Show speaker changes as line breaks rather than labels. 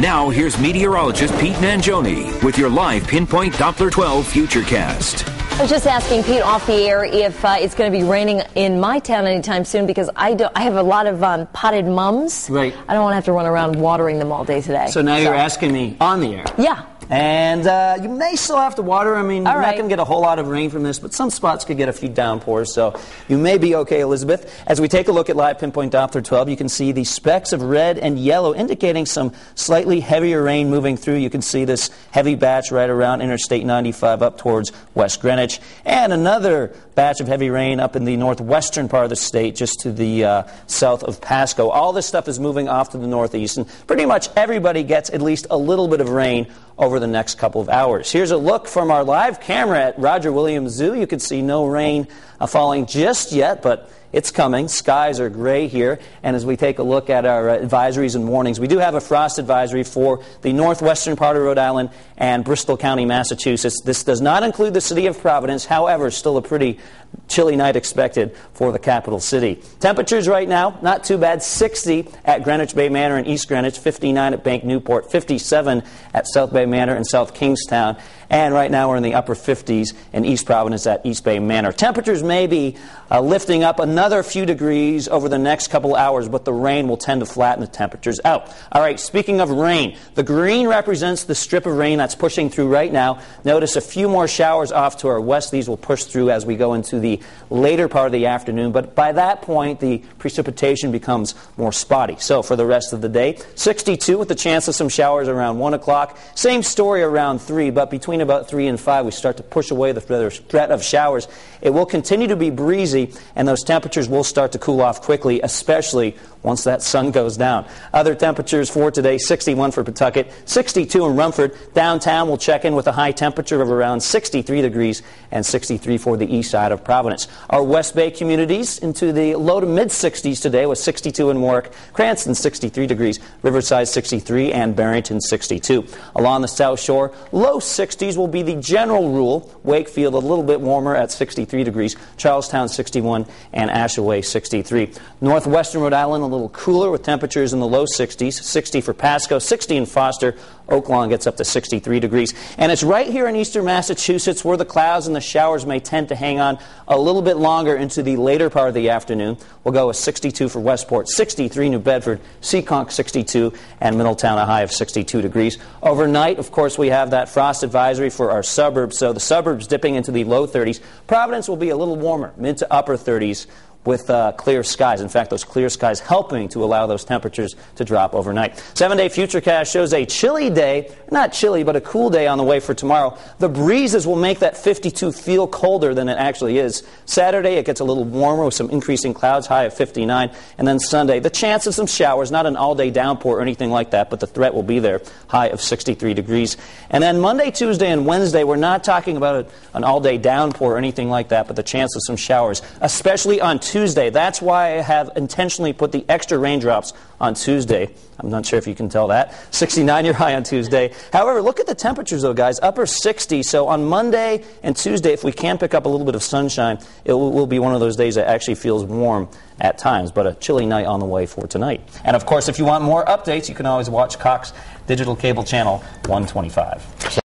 Now, here's meteorologist Pete Mangione with your live Pinpoint Doppler 12 Futurecast.
I was just asking Pete off the air if uh, it's going to be raining in my town anytime soon because I, don't. I have a lot of um, potted mums.
Right.
I don't want to have to run around watering them all day today.
So now you're asking me on the air.
Yeah.
And uh, you may still have to water. I mean,
All
you're
right.
not going to get a whole lot of rain from this, but some spots could get a few downpours. So you may be okay, Elizabeth. As we take a look at live pinpoint Doppler 12, you can see the specks of red and yellow indicating some slightly heavier rain moving through. You can see this heavy batch right around Interstate 95 up towards West Greenwich, and another batch of heavy rain up in the northwestern part of the state, just to the uh, south of Pascoag. All this stuff is moving off to the northeast, and pretty much everybody gets at least a little bit of rain over the next couple of hours. Here's a look from our live camera at Roger Williams Zoo. You can see no rain uh, falling just yet, but it's coming. Skies are gray here. And as we take a look at our advisories and warnings, we do have a frost advisory for the northwestern part of Rhode Island and Bristol County, Massachusetts. This does not include the city of Providence. However, still a pretty chilly night expected for the capital city. Temperatures right now, not too bad. 60 at Greenwich Bay Manor in East Greenwich, 59 at Bank Newport, 57 at South Bay Manor in South Kingstown, and right now we're in the upper 50s in East Providence at East Bay Manor. Temperatures may be uh, lifting up another few degrees over the next couple hours, but the rain will tend to flatten the temperatures out. All right, speaking of rain, the green represents the strip of rain that's pushing through right now. Notice a few more showers off to our west. These will push through as we go into the later part of the afternoon, but by that point, the precipitation becomes more spotty. So for the rest of the day, 62 with the chance of some showers around 1 o'clock. Same story around 3, but between about 3 and 5, we start to push away the threat of showers. It will continue to be breezy, and those temperatures will start to cool off quickly, especially once that sun goes down. Other temperatures for today 61 for Pawtucket, 62 in Rumford. Downtown will check in with a high temperature of around 63 degrees and 63 for the east side of Providence. Our West Bay communities into the low to mid 60s today with 62 in Warwick, Cranston 63 degrees, Riverside 63, and Barrington 62. Along the South Shore, low 60s will be the general rule. Wakefield a little bit warmer at 63 degrees, Charlestown 61, and Ashaway 63. Northwestern Rhode Island a little cooler with temperatures in the low 60s, 60 for Pascoag, 60 in Foster. Oaklawn gets up to 63 degrees. And it's right here in eastern Massachusetts where the clouds and the showers may tend to hang on a little bit longer into the later part of the afternoon. We'll go with 62 for Westport, 63 New Bedford, Seekonk 62, and Middletown a high of 62 degrees. Overnight, of course, we have that frost advisory for our suburbs, so the suburbs dipping into the low 30s. Providence will be a little warmer, mid to upper 30s with uh, clear skies. In fact, those clear skies helping to allow those temperatures to drop overnight. Seven day futurecast shows a chilly day, not chilly, but a cool day on the way for tomorrow. The breezes will make that 52 feel colder than it actually is. Saturday, it gets a little warmer with some increasing clouds, high of 59. And then Sunday, the chance of some showers, not an all day downpour or anything like that, but the threat will be there, high of 63 degrees. And then Monday, Tuesday, and Wednesday, we're not talking about an all day downpour or anything like that, but the chance of some showers, especially on Tuesday. That's why I have intentionally put the extra raindrops on Tuesday. I'm not sure if you can tell that. 69 year high on Tuesday. However, look at the temperatures though, guys. Upper 60. So on Monday and Tuesday, if we can pick up a little bit of sunshine, it will be one of those days that actually feels warm at times, but a chilly night on the way for tonight. And of course, if you want more updates, you can always watch Cox Digital Cable Channel 125.